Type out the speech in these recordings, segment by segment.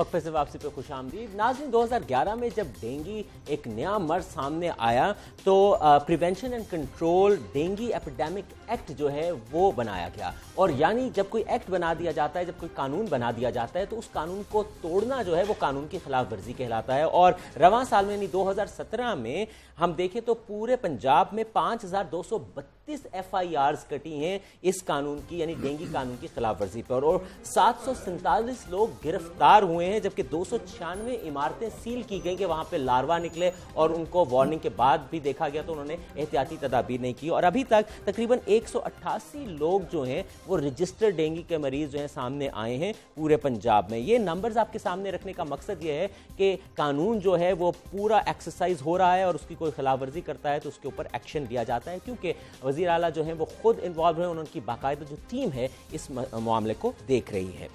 وقفے سے واپسی پہ خوش آمدید۔ ناظرین دو ہزار گیارہ میں جب ڈینگی ایک نیا مرض سامنے آیا، تو prevention and control dengue epidemic act جو ہے، وہ بنایا گیا۔ اور یعنی جب کوئی ایکٹ بنا دیا جاتا ہے، جب کوئی قانون بنا دیا جاتا ہے، تو اس قانون کو توڑنا جو ہے، وہ قانون کی خلاف ورزی کہلاتا ہے۔ اور رواں سال میں یعنی دو ہزار سترہ میں، ہم دیکھیں تو پورے پنجاب میں پانچ ہزار دو سو بتیس ایف آئی آرز کٹی ہیں اس قانون کی یعنی ڈینگی قانون کی خلاف ورزی پر، اور سات سو سنتالیس لوگ گرفتار ہوئے ہیں، جبکہ دو سو چھیانوے عمارتیں سیل کی گئی کہ وہاں پہ لاروا نکلے اور ان کو وارننگ کے بعد بھی دیکھا گیا تو انہوں نے احتیاطی تدابیر نہیں کی۔ اور ابھی تک تقریباً ایک سو اٹھاسی لوگ جو ہیں وہ رجسٹر ڈینگی کے مریض جو ہیں سامنے آئے ہیں پورے پنجاب میں۔ یہ نمبرز آپ کے سامنے رکھنے کا مقصد یہ ہے کہ قانون جو ہے وہ پورا ایکسرسائز ہو رہا ہے اور اس کی کوئی خلاف ورزی کرتا ہے تو اس کے اوپر ایکشن لیا جاتا ہے، کیونکہ وزیر اعلیٰ جو ہیں وہ خود انوالو ہیں ان کی باقاعدہ جو ٹیم ہے اس معاملے کو دیکھ رہی ہے۔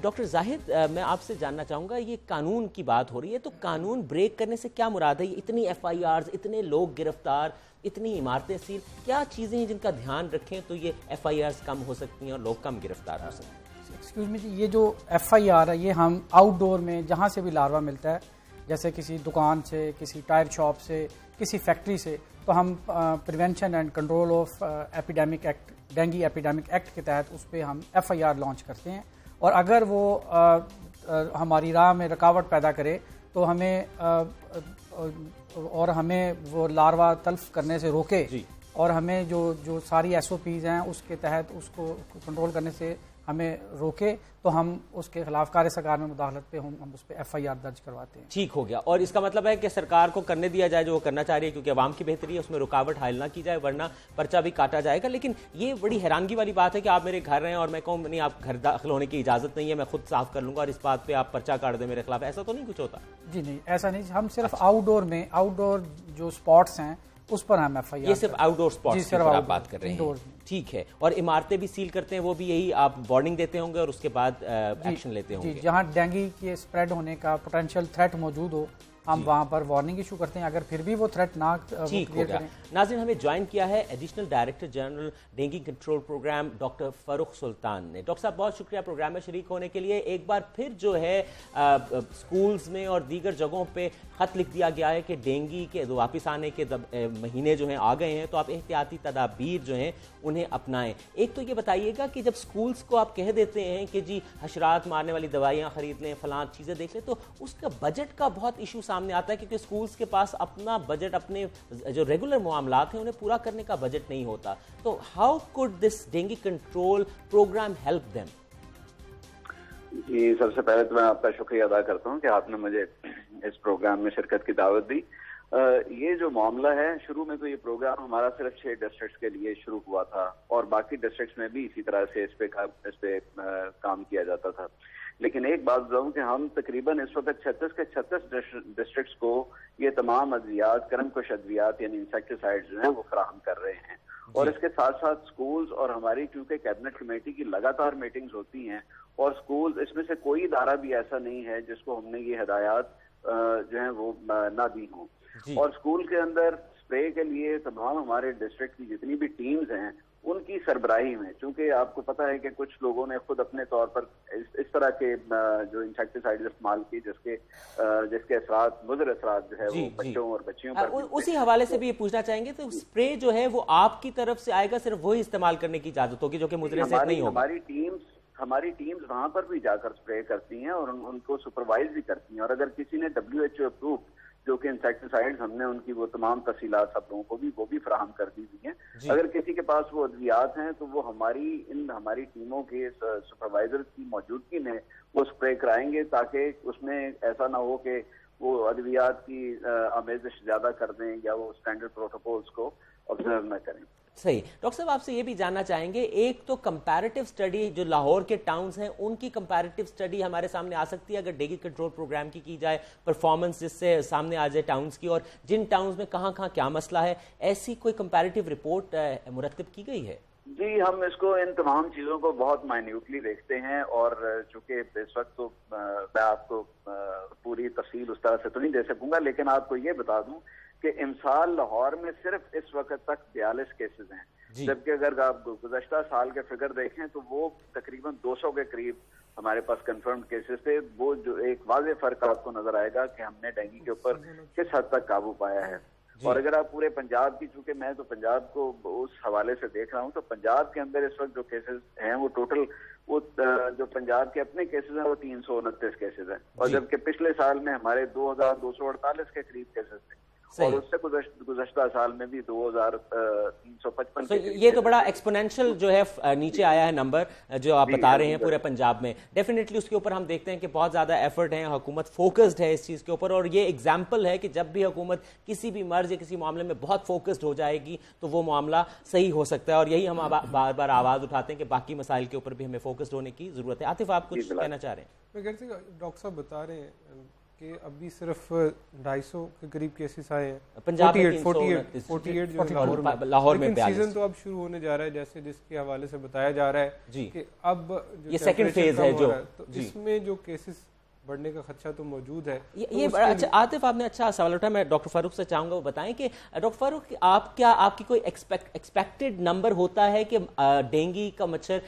ڈاکٹر زاہد میں آپ سے جاننا چاہوں گا، یہ قانون کی بات ہو رہی ہے تو قانون بریک کرنے سے کیا مراد ہے؟ یہ اتنی ایف آئی آرز اتنے لوگ گرفتار، اتنی عمارتیں سیل، کیا چیزیں ہیں جن کا دھیان رکھیں تو یہ ایف آئی آرز کم ہو سکتی ہیں اور لوگ کم گرفتار ہو سکتے ہیں؟ ایکسکیوز می جی یہ جو ایف آئی آر ہے، یہ ہم آؤٹ ڈور میں جہاں سے بھی لاروا ملتا ہے، جیسے کسی دکان سے، کسی ٹائر شاپ سے، کسی فیکٹری سے تو ہم prevention and control of epidemic act dengue epidemic act کے تحت اس پہ ہم ایف آئی آر لانچ کرتے ہیں۔ اور اگر وہ ہماری راہ میں رکاوٹ پیدا کرے تو ہمیں اور ہمیں وہ لاروا تلف کرنے سے روکے جی۔ اور ہمیں جو جو ساری ایس او پیز ہیں اس کے تحت اس کو کنٹرول کرنے سے ہمیں روکے تو ہم اس کے خلاف کار سرکار میں مداخلت پہ ہم ہم اس پہ ایف آئی آر درج کرواتے ہیں۔ ٹھیک ہو گیا۔ اور اس کا مطلب ہے کہ سرکار کو کرنے دیا جائے جو وہ کرنا چاہ رہی ہے کیونکہ عوام کی بہتری ہے اس میں رکاوٹ حائل نہ کی جائے ورنہ پرچہ بھی کاٹا جائے گا۔ لیکن یہ بڑی حیرانگی والی بات ہے کہ آپ میرے گھر رہے ہیں اور میں کہوں نہیں آپ گھر داخل ہونے کی اجازت نہیں ہے میں خود صاف کر لوں گا اور اس بات پہ آپ پرچہ کاٹ دیں میرے خلاف۔ ایسا تو نہیں کچھ ہوتا؟ جی نہیں ایسا نہیں۔ ہم صرف آؤٹ ڈور میں آؤٹ ڈور جو اسپاٹس ہیں اس پر ہم ایف آئی یہ صرف آؤٹ ڈور اسپاٹس آپ بات کر رہے ہیں۔ ٹھیک ہے۔ اور عمارتیں بھی سیل کرتے ہیں وہ بھی یہی آپ وارننگ دیتے ہوں گے اور اس کے بعد ایکشن جی، لیتے ہوں جی، گے۔ جہاں ڈینگی کے سپریڈ ہونے کا پوٹینشیل تھریٹ موجود ہو ہم جی۔ وہاں پر وارننگ ایشو کرتے ہیں۔ اگر پھر بھی وہ تھریٹ نہ ناظرین، ہمیں جوائن کیا ہے additional director general dengue control program doctor Farooq Sultan نے۔ ڈاکٹر صاحب، بہت شکریہ پروگرام میں شریک ہونے کے لیے۔ ایک بار پھر جو ہے سکولز میں اور دیگر جگہوں پہ خط لکھ دیا گیا ہے کہ ڈینگی کے واپس آنے کے مہینے جو ہیں آ گئے ہیں، تو آپ احتیاطی تدابیر جو ہیں انہیں اپنائیں۔ ایک تو یہ بتائیے گا کہ جب سکولز کو آپ کہہ دیتے ہیں کہ جی حشرات مارنے والی دوائیاں خرید لیں، فلاں چیزیں دیکھ لیں، تو اس کا بجٹ کا بہت ایشو سامنے آتا ہے کیونکہ سکولز کے پاس اپنا بجٹ اپنے جو ریگولر معاملات ہیں، انہیں پورا کرنے کا بجٹ نہیں ہوتا۔ تو how could this dengue control program help them جی سب سے پہلے تو میں آپ کا شکریہ ادا کرتا ہوں کہ آپ نے مجھے اس پروگرام میں شرکت کی دعوت دی۔ یہ جو معاملہ ہے، شروع میں تو یہ پروگرام ہمارا صرف چھ ڈسٹرکٹس کے لیے شروع ہوا تھا اور باقی ڈسٹرکٹس میں بھی اسی طرح سے اس پہ اس پہ کام کیا جاتا تھا۔ لیکن ایک بات بتاؤں کہ ہم تقریباً اس وقت چھتیس کے چھتیس ڈسٹرکٹس کو یہ تمام ادویات کرم کش ادویات یعنی انسیکٹیسائڈ جو ہیں وہ فراہم کر رہے ہیں اور جی۔ اس کے ساتھ ساتھ سکولز اور ہماری چونکہ کیبنٹ کمیٹی کی لگاتار میٹنگز ہوتی ہیں اور سکولز اس میں سے کوئی ادارہ بھی ایسا نہیں ہے جس کو ہم نے یہ ہدایات جو ہیں وہ نہ دی ہوں جی۔ اور سکول کے اندر سپرے کے لیے تمام ہمارے ڈسٹرکٹ کی جتنی بھی ٹیمز ہیں ان کی سربراہی میں چونکہ آپ کو پتا ہے کہ کچھ لوگوں نے خود اپنے طور پر اس طرح کے جو انسیکٹیسائڈ استعمال کی جس کے جس کے اثرات مضر اثرات جو ہے وہ جی، جی۔ بچوں اور بچیوں پر اسی حوالے سے بھی یہ پوچھنا چاہیں گے تو سپرے جو ہے وہ آپ کی طرف سے آئے گا صرف وہی استعمال کرنے کی اجازت ہوگی جو کہ مضر سے نہیں ہوگی ہماری ٹیمز ہماری ٹیمز وہاں پر بھی جا کر سپرے کرتی ہیں اور ان کو سپروائز بھی کرتی ہیں اور اگر کسی نے ڈبلیو ایچ او اپروو جو کہ انسیکٹیسائڈ ہم نے ان کی وہ تمام تفصیلات سب لوگوں کو بھی وہ بھی فراہم کر دی ہوئی ہیں جی۔ اگر کسی کے پاس وہ ادویات ہیں تو وہ ہماری ان ہماری ٹیموں کے سپروائزر کی موجودگی میں وہ سپرے کرائیں گے تاکہ اس میں ایسا نہ ہو کہ وہ ادویات کی آمیزش زیادہ کر دیں یا وہ اسٹینڈرڈ پروٹوکولز کو آبزرو نہ کریں۔ صحیح۔ ڈاکٹر صاحب، آپ سے یہ بھی جاننا چاہیں گے، ایک تو کمپیریٹیو سٹڈی جو لاہور کے ٹاؤنز ہیں، ان کی کمپیریٹیو سٹڈی ہمارے سامنے آ سکتی ہے اگر ڈیگی کنٹرول پروگرام کی کی جائے پرفارمنس جس سے سامنے آ جائے ٹاؤنز کی، اور جن ٹاؤنز میں کہاں کہاں کیا مسئلہ ہے، ایسی کوئی کمپیریٹیو رپورٹ مرتب کی گئی ہے؟ جی ہم اس کو ان تمام چیزوں کو بہت مائنیوٹلی دیکھتے ہیں اور چونکہ اس وقت تو میں آپ کو پوری تفصیل اس طرح سے تو نہیں دے سکوں گا لیکن آپ کو یہ بتا دوں کہ امسال لاہور میں صرف اس وقت تک بیالیس کیسز ہیں جی۔ جبکہ اگر آپ گزشتہ سال کے فگر دیکھیں تو وہ تقریباً دو سو کے قریب ہمارے پاس کنفرم کیسز تھے وہ جو ایک واضح فرق آپ کو نظر آئے گا کہ ہم نے ڈینگی کے اوپر کس حد تک قابو پایا ہے۔ اور اگر آپ پورے پنجاب کی چونکہ میں تو پنجاب کو اس حوالے سے دیکھ رہا ہوں تو پنجاب کے اندر اس وقت جو کیسز ہیں وہ ٹوٹل وہ جو پنجاب کے اپنے کیسز ہیں وہ تین سو انتیس کیسز ہیں۔ اور جی۔ جبکہ پچھلے سال میں ہمارے دو ہزار دو سو اڑتالیس کے قریب کیسز تھے۔ اور اس سے گزشتہ سال میں بھی دو ہزار تین سو پچپن یہ تو بڑا ایکسپونینشل جو ہے نیچے آیا ہے نمبر جو آپ جی، بتا رہے ہیں پورے پنجاب میں۔ ڈیفینیٹلی اس کے اوپر ہم دیکھتے ہیں کہ بہت زیادہ ایفرٹ ہیں حکومت فوکسڈ ہے اس چیز کے اوپر۔ اور یہ ایگزامپل ہے کہ جب بھی حکومت کسی بھی مرض یا کسی معاملے میں بہت فوکسڈ ہو جائے گی تو وہ معاملہ صحیح ہو سکتا ہے۔ اور یہی ہم بار بار آواز اٹھاتے ہیں کہ باقی مسائل کے اوپر بھی ہمیں فوکسڈ ہونے کی ضرورت ہے۔ عاطف آپ کچھ کہنا چاہ رہے ہیں؟ میں ڈاکٹر صاحب بتا رہے ہیں کہ ابھی صرف ڈھائی سو کے قریب کیسز آئے ہیں. لاہور میں. سیزن تو اب شروع ہونے جا رہا ہے جیسے جس کے حوالے سے بتایا جا رہا ہے جی۔ کہ اب یہ سیکنڈ فیز ہے جو۔ جی۔ اس میں جو کیسز بڑھنے کا خدشہ تو موجود ہے یہ اچھا عاطف آپ نے اچھا سوال اٹھا میں ڈاکٹر فاروق سے چاہوں گا وہ بتائیں کہ ڈاکٹر فاروق آپ کیا آپ کی کوئی ایکسپیکٹڈ نمبر ہوتا ہے کہ ڈینگی کا مچھر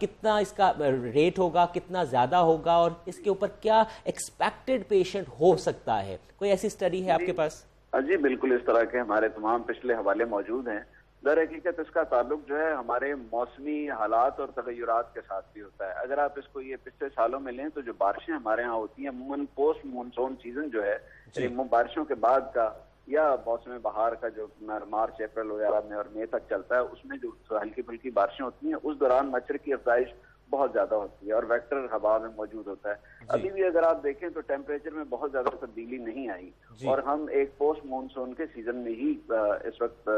کتنا اس کا ریٹ ہوگا کتنا زیادہ ہوگا اور اس کے اوپر کیا ایکسپیکٹڈ پیشنٹ ہو سکتا ہے کوئی ایسی سٹڈی ہے آپ کے جی۔ پاس جی بالکل اس طرح کے ہمارے تمام پچھلے حوالے موجود ہیں در حقیقت اس کا تعلق جو ہے ہمارے موسمی حالات اور تغیرات کے ساتھ بھی ہوتا ہے اگر آپ اس کو یہ پچھلے سالوں میں لیں تو جو بارشیں ہمارے ہاں ہوتی ہیں عموماً پوسٹ مونسون سیزن جو ہے جی۔ یعنی بارشوں کے بعد کا یا موسم بہار کا جو مارچ اپریل وغیرہ میں اور مئی تک چلتا ہے اس میں جو ہلکی پھلکی بارشیں ہوتی ہیں اس دوران مچھر کی افزائش بہت زیادہ ہوتی ہے اور ویکٹر ہوا میں موجود ہوتا ہے۔ جی۔ ابھی بھی اگر آپ دیکھیں تو ٹیمپریچر میں بہت زیادہ تبدیلی نہیں آئی۔ جی۔ اور ہم ایک پوسٹ مونسون کے سیزن میں ہی اس وقت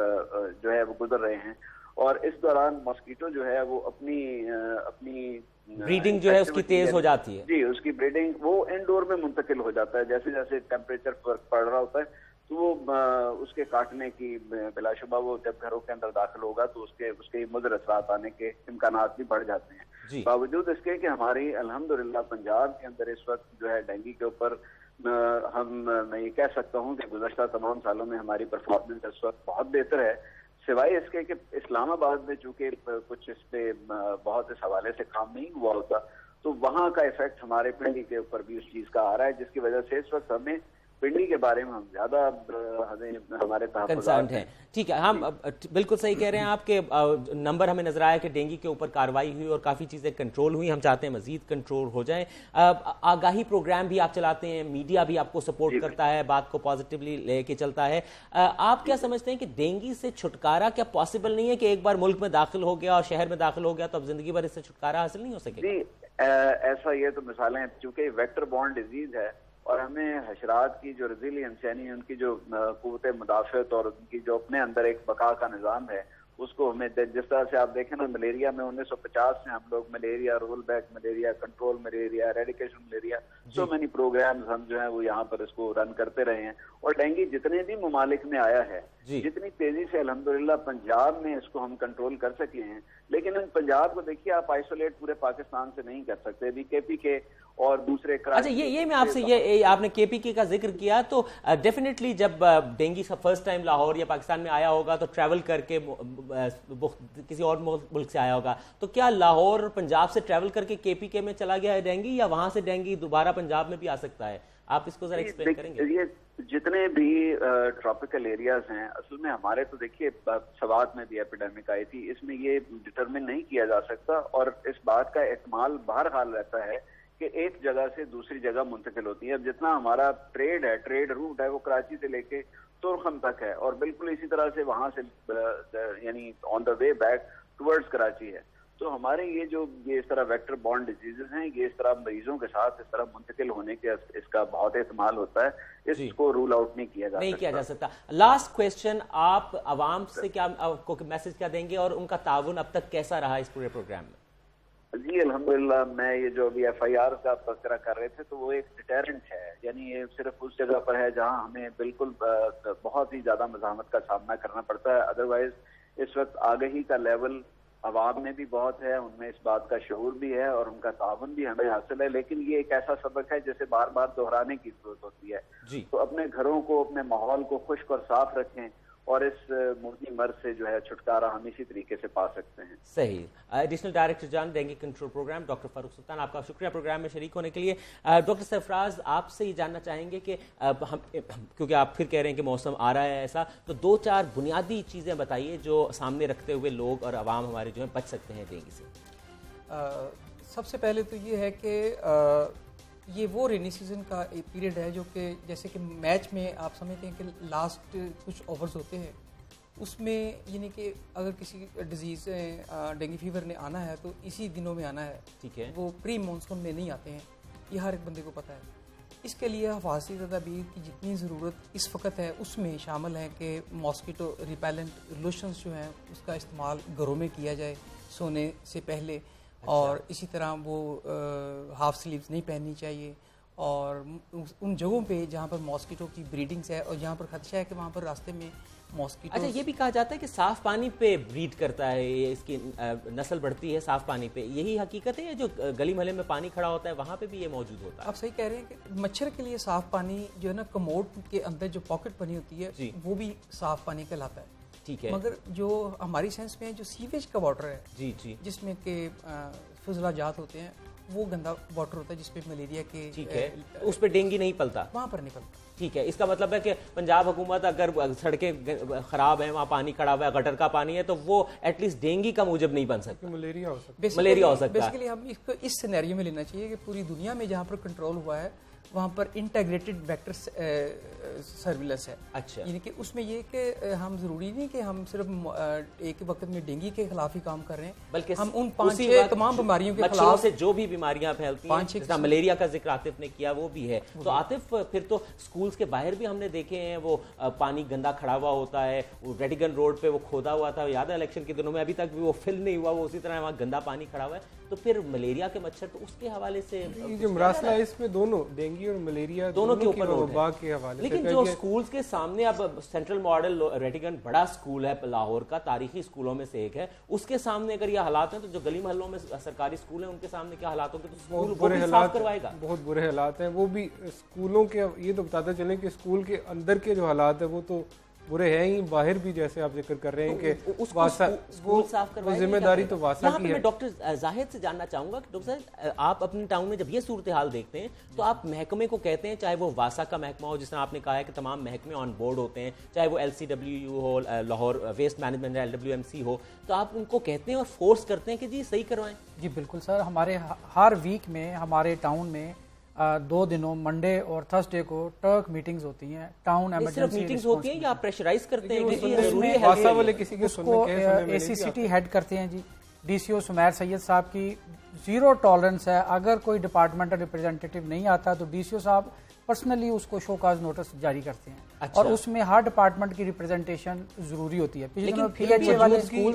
جو ہے وہ گزر رہے ہیں۔ اور اس دوران ماسکیٹو جو ہے وہ اپنی اپنی بریڈنگ جو ہے اس کی تیز ہو جاتی ہے۔ جی اس کی بریڈنگ وہ انڈور میں منتقل ہو جاتا ہے۔ جیسے جیسے ٹیمپریچر پڑ رہا ہوتا ہے تو وہ اس کے کاٹنے کی بلا شبہ وہ جب گھروں کے اندر داخل ہوگا تو اس کے اس کے مضر اثرات آنے کے امکانات بھی بڑھ جاتے ہیں۔ جی۔ باوجود اس کے کہ ہماری الحمدللہ پنجاب کے اندر اس وقت جو ہے ڈینگی کے اوپر ہم میں یہ کہہ سکتا ہوں کہ گزشتہ تمام سالوں میں ہماری پرفارمنس اس وقت بہت بہتر ہے۔ سوائے اس کے کہ اسلام آباد میں چونکہ کچھ اس پہ بہت اس حوالے سے کام نہیں ہوا ہوتا، تو وہاں کا افیکٹ ہمارے پنڈی کے اوپر بھی اس چیز کا آ رہا ہے، جس کی وجہ سے اس وقت ہمیں پنڈی کے بارے میں ہم زیادہ ہمارے کنسرنڈ ہیں۔ ٹھیک ہے ہم بالکل صحیح کہہ رہے ہیں آپ کے نمبر ہمیں نظر آیا کہ ڈینگی کے اوپر کاروائی ہوئی اور کافی چیزیں کنٹرول ہوئی ہم چاہتے ہیں مزید کنٹرول ہو جائیں آگاہی پروگرام بھی آپ چلاتے ہیں میڈیا بھی آپ کو سپورٹ جی، کرتا ہے بات کو پازیٹیولی لے کے چلتا ہے۔ آپ کیا سمجھتے ہیں کہ ڈینگی سے چھٹکارا کیا پاسبل نہیں ہے کہ ایک بار ملک میں داخل ہو گیا اور شہر میں داخل ہو گیا تو اب زندگی بھر اس سے چھٹکارا حاصل نہیں ہو سکے؟ جی ایسا یہ تو مثالیں چونکہ ویکٹر بانڈ ڈیزیز ہے اور ہمیں حشرات کی جو ریزیلینس یعنی ان کی جو قوت مدافعت اور ان کی جو اپنے اندر ایک بقا کا نظام ہے اس کو ہمیں جس طرح سے آپ دیکھیں نا ملیریا میں انیس سو پچاس میں ہم لوگ malaria roll back malaria control malaria eradication malaria so many programs ہم جو ہیں وہ یہاں پر اس کو رن کرتے رہے ہیں۔ اور ڈینگی جتنے بھی ممالک میں آیا ہے جی۔ جتنی تیزی سے الحمدللہ پنجاب میں اس کو ہم کنٹرول کر سکے ہیں لیکن ان پنجاب کو دیکھیے آپ آئسولیٹ پورے پاکستان سے نہیں کر سکتے ابھی کے پی کے اور دوسرے اچھا یہ یہ میں آپ سے یہ آپ نے کے پی کے کا ذکر کیا تو ڈیفینیٹلی جب ڈینگی فرسٹ ٹائم لاہور یا پاکستان میں آیا ہوگا تو ٹریول کر کے کسی اور ملک سے آیا ہوگا۔ تو کیا لاہور پنجاب سے ٹریول کر کے کے پی کے میں چلا گیا ہے ڈینگی یا وہاں سے ڈینگی دوبارہ پنجاب میں بھی آ سکتا ہے؟ آپ اس کو ذرا ایکسپلین کریں گے؟ جتنے بھی ٹراپیکل ایریاز ہیں، اصل میں ہمارے تو دیکھیے سوات میں بھی ایپیڈیمک آئی تھی، اس میں یہ ڈٹرمن نہیں کیا جا سکتا اور اس بات کا احتمال بہرحال رہتا ہے کہ ایک جگہ سے دوسری جگہ منتقل ہوتی ہے۔ اب جتنا ہمارا ٹریڈ ہے ٹریڈ روٹ ہے، وہ کراچی سے لے کے ترخم تک ہے اور بالکل اسی طرح سے وہاں سے یعنی on the way back towards Karachi ہے۔ تو ہمارے یہ جو یہ اس طرح ویکٹر بانڈ ڈیزیز ہیں یہ اس طرح مریضوں کے ساتھ اس طرح منتقل ہونے کے اس کا بہت احتمال ہوتا ہے۔ اس جی۔ کو رول آؤٹ نہیں کیا جا نہیں کیا جا سکتا۔ لاسٹ کوشچن آپ عوام سے کیا میسج کیا دیں گے اور ان کا تعاون اب تک کیسا رہا اس پورے پروگرام میں؟ جی الحمدللہ میں یہ جو ابھی ایف آئی آر کا تذکرہ کر رہے تھے تو وہ ایک ڈیٹیرنٹ ہے۔ یعنی یہ صرف اس جگہ پر ہے جہاں ہمیں بالکل بہت ہی زیادہ مزاحمت کا سامنا کرنا پڑتا ہے۔ ادروائز اس وقت آگہی کا لیول عوام میں بھی بہت ہے ان میں اس بات کا شعور بھی ہے اور ان کا تعاون بھی ہمیں حاصل ہے لیکن یہ ایک ایسا سبق ہے جسے بار بار دہرانے کی ضرورت ہوتی ہے۔ جی۔ تو اپنے گھروں کو اپنے ماحول کو خشک اور صاف رکھیں۔ اور اس مرغی مرض سے جو ہے چھٹکارا ہم اسی طریقے سے پا سکتے ہیں۔ صحیح۔ ایڈیشنل ڈائریکٹر جان dengue control program doctor Farooq Sultan آپ کا شکریہ پروگرام میں شریک ہونے کے لیے۔ ڈاکٹر سرفراز آپ سے یہ جاننا چاہیں گے کہ ہم کیونکہ آپ پھر کہہ رہے ہیں کہ موسم آ رہا ہے ایسا تو دو چار بنیادی چیزیں بتائیے جو سامنے رکھتے ہوئے لوگ اور عوام ہمارے جو ہیں بچ سکتے ہیں ڈینگی سے۔ سب سے پہلے تو یہ ہے کہ یہ وہ رینی سیزن کا ایک پیریڈ ہے جو کہ جیسے کہ میچ میں آپ سمجھتے ہیں کہ لاسٹ کچھ اوورز ہوتے ہیں اس میں یعنی کہ اگر کسی ڈیزیز ڈینگی فیور نے آنا ہے تو اسی دنوں میں آنا ہے۔ ٹھیک ہے۔ وہ پری مانسون میں نہیں آتے ہیں۔ یہ ہر ایک بندے کو پتہ ہے۔ اس کے لیے حفاظتی تدابیر کی جتنی ضرورت اس وقت ہے اس میں شامل ہے کہ ماسکیٹو ریپیلنٹ لوشنس جو ہیں اس کا استعمال گھروں میں کیا جائے سونے سے پہلے۔ اور اسی طرح وہ ہاف سلیوز نہیں پہننی چاہیے۔ اور ان جگہوں پہ جہاں پر ماسکیٹو کی بریڈنگس ہے اور جہاں پر خدشہ ہے کہ وہاں پر راستے میں ماسکیٹو اچھا یہ بھی کہا جاتا ہے کہ صاف پانی پہ بریڈ کرتا ہے اس کی نسل بڑھتی ہے صاف پانی پہ۔ یہی حقیقت ہے جو گلی محلے میں پانی کھڑا ہوتا ہے وہاں پہ بھی یہ موجود ہوتا ہے؟ آپ صحیح کہہ رہے ہیں کہ مچھر کے لیے صاف پانی جو ہے نا کموڈ کے اندر جو پاکٹ بنی ہوتی ہے جی۔ وہ بھی صاف پانی کہلاتا ہے۔ ٹھیک ہے۔ مگر جو ہماری سینس میں جو سیویج کا واٹر ہے جی جی۔ جس میں کہ فضلہ جات ہوتے ہیں وہ گندا واٹر ہوتا ہے جس پہ ملیریا کے ٹھیک ہے۔ اس پہ ڈینگی نہیں پلتا؟ وہاں پر نہیں پلتا۔ ٹھیک ہے۔ اس کا مطلب ہے کہ پنجاب حکومت اگر سڑکیں خراب ہیں وہاں پانی کھڑا ہوا ہے گٹر کا پانی ہے تو وہ ایٹ لیسٹ ڈینگی کا موجب نہیں بن سکتا۔ ملیریا ہو سکتا ملیریا ہو سکتا بیسیکلی ہم اس کو اس سینیریو میں لینا چاہیے کہ پوری دنیا میں جہاں پر کنٹرول ہوا ہے وہاں پر انٹیگریٹڈ ویکٹر سرویلنس ہے۔ اچھا۔ یعنی کہ اس میں یہ کہ ہم ضروری نہیں کہ ہم صرف ایک وقت میں ڈینگی کے خلاف ہی کام کر رہے ہیں۔ بلکہ ہم ان پانچ تمام بیماریوں کے خلاف سے جو بھی بیماریاں پھیلتی ہیں ملیریا کا ذکر عاطف نے کیا وہ بھی ہے۔ تو عاطف پھر تو سکولز کے باہر بھی ہم نے دیکھے ہیں وہ پانی گندا کھڑا ہوا ہوتا ہے وہ ریڈیگن روڈ پہ وہ کھودا ہوا تھا۔ یاد ہے الیکشن کے دنوں میں ابھی تک بھی وہ فل نہیں ہوا وہ اسی طرح وہاں گندا پانی کھڑا ہوا ہے۔ تو پھر ملیریا کے مچھر تو اس کے حوالے سے جو مراسلہ ہے اس میں دونوں ڈینگی اور ملیریا دونوں کے اوپر وبا کے حوالے لیکن جو سکولز کے سامنے اب سینٹرل ماڈل ریٹیگن بڑا سکول ہے لاہور کا تاریخی سکولوں میں سے ایک ہے۔ اس کے سامنے اگر یہ حالات ہیں تو جو گلی محلوں میں سرکاری سکول ہیں ان کے سامنے کیا حالات ہوں گے؟ تو سکول وہ بھی صاف کروائے گا۔ بہت برے حالات ہیں۔ وہ بھی سکولوں کے یہ تو بتاتے چلیں کہ سکول کے اندر کے جو حالات ہیں وہ تو برے ہیں ہی باہر بھی جیسے آپ ذکر کر رہے ہیں کہ وہ ذمہ داری تو واسا کی ہے۔ میں ڈاکٹر زاہد سے جاننا چاہوں گا کہ ڈاکٹر صاحب آپ اپنے ٹاؤن میں جب یہ صورتحال دیکھتے ہیں تو آپ محکمے کو کہتے ہیں چاہے وہ واسا کا محکمہ ہو جس طرح آپ نے کہا ہے کہ تمام محکمے آن بورڈ ہوتے ہیں چاہے وہ ایل سی ڈبلیو یو ہو Lahore waste management L W M C ہو تو آپ ان کو کہتے ہیں اور فورس کرتے ہیں کہ جی صحیح کروائیں۔ جی بالکل سر ہمارے ہر ویک میں ہمارے ٹاؤن میں دو دنوں منڈے اور تھرسڈے کو ٹرک میٹنگز ہوتی ہیں ٹاؤن ایمرجنسی میٹنگز ہوتی ہیں یا پریشرائز کرتے ہیں اس کو اے سی سی ٹی ہیڈ کرتے ہیں جی D C O Sameer Syed صاحب کی زیرو ٹالرنس ہے۔ اگر کوئی ڈپارٹمنٹل ریپرزینٹیو نہیں آتا تو ڈی سی او صاحب پرسنلی اس کو شو کاز نوٹس جاری کرتے ہیں۔ اور اس میں ہر ڈپارٹمنٹ کی ریپرزینٹیشن ضروری ہوتی ہے۔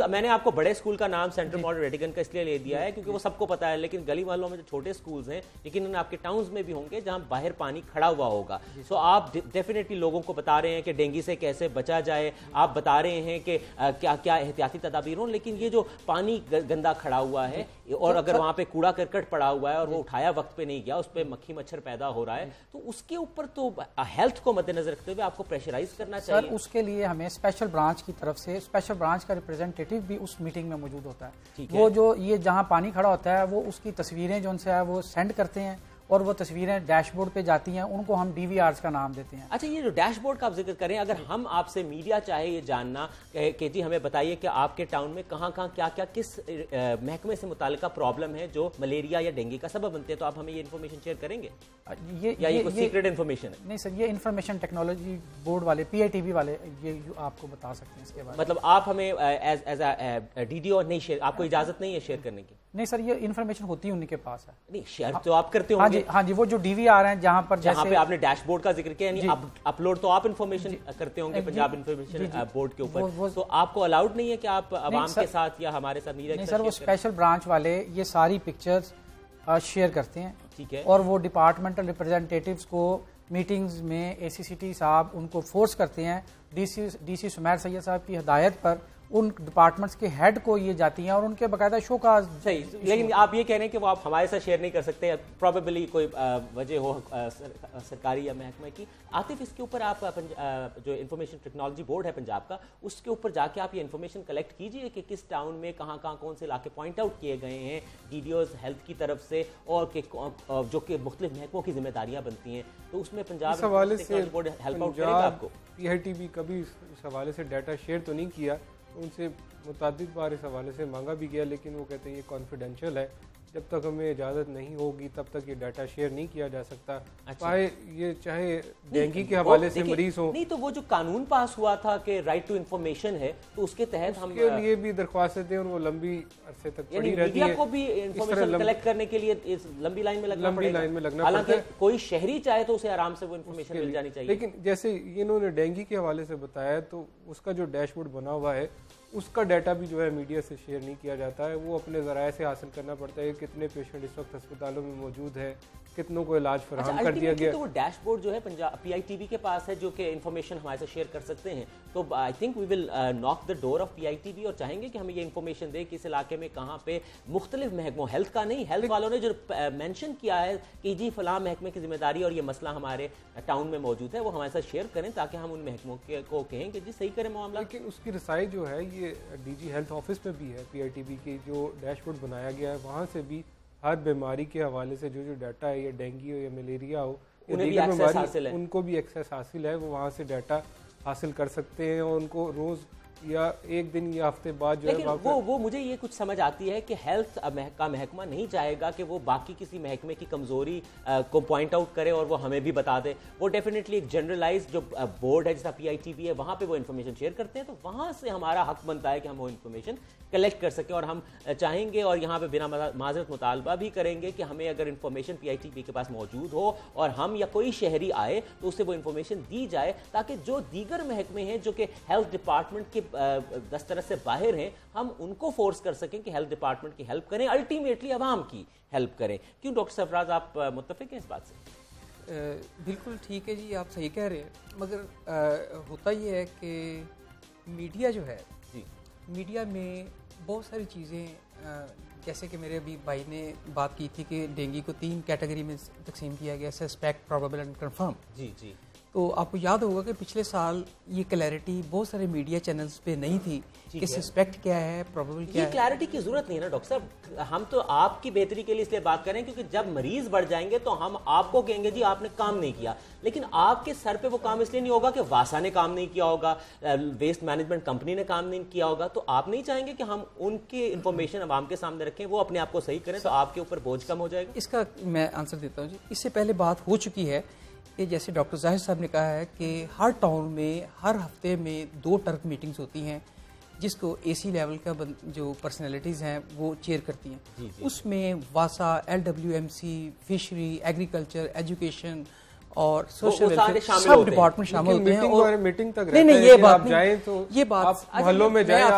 میں نے آپ کو بڑے اسکول کا نام سینٹرل ماڈل ریڈیگن کا اس لیے لے دیا ہے کیونکہ وہ سب کو پتا ہے لیکن گلی والوں میں جو چھوٹے اسکولز ہیں لیکن آپ کے ٹاؤنز میں بھی ہوں گے جہاں باہر پانی کھڑا ہوا ہوگا۔ سو آپ ڈیفینیٹلی لوگوں کو بتا رہے ہیں کہ ڈینگی سے کیسے بچا جائے۔ آپ بتا رہے ہیں کہ کیا کیا احتیاطی تدابیر ہوں لیکن یہ جو پانی گندا کھڑا ہوا ہے اور اگر وہاں پہ کوڑا کرکٹ پڑا ہوا ہے اور وہ اٹھایا وقت پہ نہیں گیا اس پہ مکھی مچھر پیدا ہو رہا ہے تو اس کے اوپر تو ہیلتھ کو مد نظر رکھتے ہوئے آپ کو پریشرائز کرنا چاہیے۔ سر اس کے لیے ہمیں اسپیشل برانچ کی طرف سے اسپیشل برانچ کا ریپرزینٹیٹیو بھی اس میٹنگ میں موجود ہوتا ہے۔ وہ جو یہ جہاں پانی کھڑا ہوتا ہے وہ اس کی تصویریں جو ان سے ہے وہ سینڈ کرتے ہیں۔ اور وہ تصویریں ڈیش بورڈ پہ جاتی ہیں ان کو ہم ڈی وی آرز کا نام دیتے ہیں۔ اچھا یہ جو ڈیش بورڈ کا آپ ذکر کریں اگر ہم آپ سے میڈیا چاہے یہ جاننا کہ جی ہمیں بتائیے کہ آپ کے ٹاؤن میں کہاں کہاں کیا کیا کس محکمے سے متعلقہ پرابلم ہے جو ملیریا یا ڈینگی کا سبب بنتے ہیں تو آپ ہمیں یہ انفارمیشن شیئر کریں گے؟ یہ سیکرٹ انفارمیشن ہے؟ نہیں سر یہ انفارمیشن ٹیکنالوجی بورڈ والے پی آئی ٹی وی والے یہ آپ کو بتا سکتے ہیں اس کے بعد مطلب آپ ہمیں ایز ڈی ڈی او نہیں شیئر آپ کو اجازت نہیں ہے شیئر کرنے کی؟ نہیں سر یہ انفارمیشن ہوتی ہے ان کے پاس ہے۔ نہیں شیئر تو آپ کرتے ہوں گے۔ ہاں جی وہ جو ڈی وی آ رہے ہیں جہاں پر جہاں پہ آپ نے ڈیش بورڈ کا ذکر کیا یعنی اپلوڈ تو آپ انفارمیشن جی۔ کرتے ہوں گے جی۔ پنجاب انفارمیشن بورڈ کے اوپر۔ تو آپ کو الاؤڈ نہیں ہے کہ آپ عوام کے ساتھ یا ہمارے ساتھ نہیں سر وہ اسپیشل برانچ والے یہ ساری پکچرز شیئر کرتے ہیں۔ ٹھیک ہے۔ اور وہ ڈپارٹمنٹل ریپرزینٹیٹیوز کو میٹنگز میں اے سی سی ٹی صاحب ان کو فورس کرتے ہیں۔ D C D C Sameer Syed صاحب کی ہدایت پر ان ڈپارٹمنٹس کے ہیڈ کو یہ جاتی ہیں اور ان کے باقاعدہ شو کا صحیح. لیکن آپ یہ کہہ رہے ہیں کہ وہ آپ ہمارے ساتھ شیئر نہیں کر سکتے پروبیبلی کوئی وجہ ہو سرکاری یا محکمہ کی۔ آتف اس کے اوپر آپ جو انفارمیشن ٹیکنالوجی بورڈ ہے پنجاب کا اس کے اوپر جا کے آپ یہ انفارمیشن کلیکٹ کیجیے کہ کس ٹاؤن میں کہاں کہاں کون سے علاقے پوائنٹ آؤٹ کیے گئے ہیں ڈیڈیوز ہیلتھ کی طرف سے اور جو کہ مختلف محکموں کی ذمہ داریاں بنتی ہیں۔ تو اس میں پنجاب حوالے سے پی آئی ٹی بھی کبھی اس حوالے سے ڈیٹا شیئر تو نہیں کیا ان سے متعدد بار اس حوالے سے مانگا بھی گیا، لیکن وہ کہتے ہیں یہ کانفیڈینشیل ہے۔ جب تک ہمیں اجازت نہیں ہوگی تب تک یہ ڈیٹا شیئر نہیں کیا جا سکتا۔ اچھا۔ چاہے یہ چاہے ڈینگی کے حوالے سے مریض ہوں۔ نہیں تو وہ جو قانون پاس ہوا تھا کہ رائٹ ٹو انفارمیشن ہے تو اس کے تحت ہم کے لیے بھی درخواستیں دیں اور وہ لمبی عرصے تک یعنی پڑی رہتی ہیں۔ کو بھی انفارمیشن کلیکٹ کرنے کے لیے لمبی لائن میں لگنا لمبی لائن میں لگنا حالانکہ کوئی شہری چاہے تو اسے آرام سے وہ انفارمیشن مل جانی چاہیے۔ لیکن جیسے انہوں نے ڈینگی کے حوالے سے بتایا تو اس کا جو ڈیش بورڈ بنا ہوا ہے اس کا ڈیٹا بھی جو ہے میڈیا سے شیئر نہیں کیا جاتا ہے۔ وہ اپنے ذرائع سے حاصل کرنا پڑتا ہے کتنے پیشنٹ اس وقت ہسپتالوں میں موجود ہیں کتنوں کو علاج فراہم اچھا، کر دیا گیا؟ تو وہ ڈیش بورڈ جو ہے پی آئی ٹی وی کے پاس ہے جو کہ انفارمیشن ہمارے سے شیئر کر سکتے ہیں۔ تو آئی تھنک وی ول ناک دا ڈور of P I T V اور چاہیں گے کہ ہمیں یہ انفارمیشن دے کہ اس علاقے میں کہاں پہ مختلف محکموں ہیلتھ کا نہیں ہیلتھ والوں نے جو مینشن کیا ہے کہ جی فلاں محکمے کی ذمہ داری اور یہ مسئلہ ہمارے ٹاؤن میں موجود ہے وہ ہمارے ساتھ شیئر کریں تاکہ ہم ان محکموں کو کہیں کہ جی صحیح کریں معاملہ۔ لیکن اس کی رسائی جو ہے یہ ڈی جی ہیلتھ آفس میں بھی ہے پی آئی ٹی وی کی جو ڈیش بورڈ بنایا گیا ہے وہاں سے بھی ہر بیماری کے حوالے سے جو جو ڈیٹا ہے یا ڈینگی ہو یا ملیریا ہو ان کو بھی ایکسیس حاصل ہے وہ وہاں سے ڈیٹا حاصل کر سکتے ہیں اور ان کو روز یا ایک دن یا ہفتے بعد جو ہے وہ وہ مجھے یہ کچھ سمجھ آتی ہے کہ ہیلتھ کا محکمہ نہیں چاہے گا کہ وہ باقی کسی محکمے کی کمزوری کو پوائنٹ آؤٹ کرے اور وہ ہمیں بھی بتا دے۔ وہ ڈیفینیٹلی ایک جنرلائز جو بورڈ ہے جیسا پی آئی ٹی وی ہے وہاں پہ وہ انفارمیشن شیئر کرتے ہیں تو وہاں سے ہمارا حق بنتا ہے کہ ہم وہ انفارمیشن کلیکٹ کر سکیں اور ہم چاہیں گے اور یہاں پہ بنا معذرت مطالبہ بھی کریں گے کہ ہمیں اگر information P I T P کے پاس موجود ہو اور ہم یا کوئی شہری آئے تو اسے وہ انفارمیشن دی جائے تاکہ جو دیگر محکمے ہیں جو کہ ہیلتھ ڈپارٹمنٹ کے دسترس سے باہر ہیں ہم ان کو فورس کر سکیں کہ ہیلتھ ڈپارٹمنٹ کی ہیلپ کریں الٹیمیٹلی عوام کی ہیلپ کریں۔ کیوں ڈاکٹر سفراز آپ متفق ہیں اس بات سے؟ بالکل ٹھیک ہے جی آپ صحیح کہہ رہے ہیں۔ مگر ہوتا یہ ہے کہ میڈیا جو ہے جی۔ میڈیا میں بہت ساری چیزیں جیسے کہ میرے ابھی بھائی نے بات کی تھی کہ ڈینگی کو تین کیٹیگری میں تقسیم کیا گیا سسپیکٹ پروبیبل اینڈ کنفرم جی جی۔ تو آپ کو یاد ہوگا کہ پچھلے سال یہ کلیئرٹی بہت سارے میڈیا چینلز پہ نہیں تھی کہ سسپیکٹ کیا ہے پروبیبل کیا ہے۔ کلیئرٹی کی ضرورت نہیں ہے نا ڈاکٹر صاحب۔ ہم تو آپ کی بہتری کے لیے اس لیے بات کریں کیونکہ جب مریض بڑھ جائیں گے تو ہم آپ کو کہیں گے جی آپ نے کام نہیں کیا۔ لیکن آپ کے سر پہ وہ کام اس لیے نہیں ہوگا کہ واسا نے کام نہیں کیا ہوگا ویسٹ مینجمنٹ کمپنی نے کام نہیں کیا ہوگا۔ تو آپ نہیں چاہیں گے کہ ہم ان کی انفارمیشن عوام کے سامنے رکھیں وہ اپنے آپ کو صحیح کریں تو آپ کے اوپر بوجھ کم ہو جائے گا؟ اس کا میں آنسر دیتا ہوں جی۔ اس سے پہلے بات ہو چکی ہے کہ جیسے ڈاکٹر ظاہر صاحب نے کہا ہے کہ ہر ٹاؤن میں ہر ہفتے میں دو ٹرک میٹنگز ہوتی ہیں جس کو اے سی لیول کا جو پرسنالٹیز ہیں وہ چیئر کرتی ہیں۔ جی، جی۔ اس میں واسا L W M C fishery agriculture education اور سوشل سب ڈپارٹمنٹ شامل ہوتے ہیں نہیں یہ بات یہ بات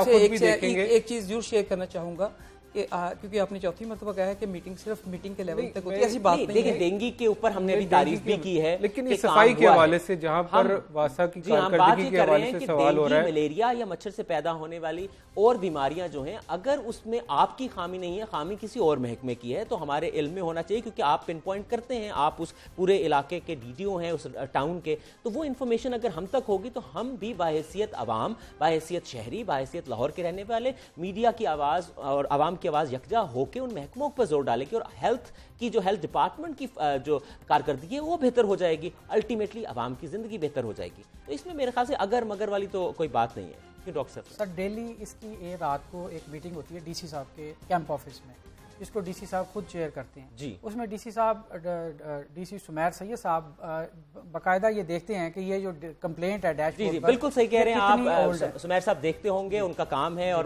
ایک چیز ضرور شیئر کرنا چاہوں گا کیونکہ آپ نے چوتھی مرتبہ کہا ہے کہ میٹنگ صرف میٹنگ کے لیول تک ہوتی ہے ایسی بات نہیں ہے۔ ڈینگی کے اوپر ہم نے بھی تعریف بھی کی ہے لیکن یہ صفائی کے حوالے سے جہاں پر واسا کی جی، کارکردگی کے حوالے سے سوال ہو رہا ہے۔ ملیریا یا مچھر سے پیدا ہونے والی اور بیماریاں جو ہیں اگر اس میں آپ کی خامی نہیں ہے خامی کسی اور محکمے کی ہے تو ہمارے علم میں ہونا چاہیے کیونکہ آپ پن پوائنٹ کرتے ہیں آپ اس پورے علاقے کے ڈی ڈی او ہیں اس ٹاؤن کے۔ تو وہ انفارمیشن اگر ہم تک ہوگی تو ہم بھی باحثیت عوام باحثیت شہری باحثیت لاہور کے رہنے والے میڈیا کی آواز اور عوام کی کی آواز یکجا ہو کے ان محکموں پر زور ڈالے گی اور ہیلتھ کی جو ہیلتھ ڈپارٹمنٹ کی جو کارکردگی ہے، وہ بہتر ہو جائے گی۔ الٹیمیٹلی عوام کی زندگی بہتر ہو جائے گی۔ تو اس میں میرے خیال سے اگر مگر والی تو کوئی بات نہیں ہے۔ ڈاکٹر سر ڈیلی اس کی رات کو ایک میٹنگ ہوتی ہے ڈی سی صاحب کے کیمپ آفس میں۔ جس کو ڈی سی صاحب خود چیئر کرتے ہیں۔ جی۔ اس میں ڈی سی صاحب ڈی سی سمیر سید صاحب باقاعدہ یہ دیکھتے ہیں کہ یہ جو کمپلینٹ ہے ڈیش جی جی بالکل صحیح کہہ رہے ہیں آپ۔ سمیر صاحب دیکھتے ہوں گے ان کا کام ہے اور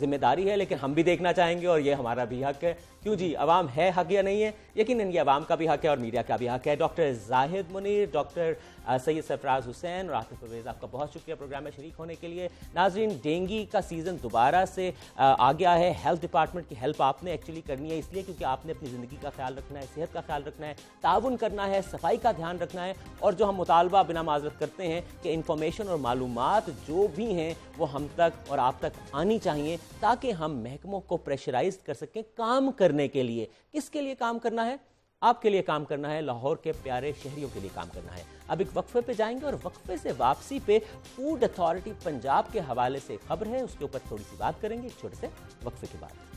ذمہ داری ہے لیکن ہم بھی دیکھنا چاہیں گے اور یہ ہمارا بھی حق ہے۔ کیوں جی عوام ہے حق یا نہیں ہے؟ یقیناً یہ عوام کا بھی حق ہے اور میڈیا کا بھی حق ہے۔ ڈاکٹر زاہد منیر، ڈاکٹر سید سفراز حسین اور آصف پرویز آپ کا بہت شکریہ پروگرام میں شریک ہونے کے لیے۔ ناظرین، ڈینگی کا سیزن دوبارہ سے، آ گیا ہے۔ ہیلتھ ڈپارٹمنٹ کی ہیلپ آپ نے ایکچولی کرنی ہے، اس لیے کیونکہ آپ نے اپنی زندگی کا خیال رکھنا ہے، صحت کا خیال رکھنا ہے، تعاون کرنا ہے، صفائی کا دھیان رکھنا ہے۔ اور جو ہم مطالبہ بنا معذرت کرتے ہیں کہ انفارمیشن اور معلومات جو بھی ہیں وہ ہم تک اور آپ تک آنی چاہیے تاکہ ہم محکموں کو پریشرائز کر سکیں کام کرنے کے لیے۔ کس کے لیے کام کرنا ہے، آپ کے لیے کام کرنا ہے، لاہور کے پیارے شہریوں کے لیے کام کرنا ہے۔ اب ایک وقفے پہ جائیں گے اور وقفے سے واپسی پہ فوڈ اتھارٹی پنجاب کے حوالے سے خبر ہے، اس کے اوپر تھوڑی سی بات کریں گے چھوٹے سے وقفے کے بعد۔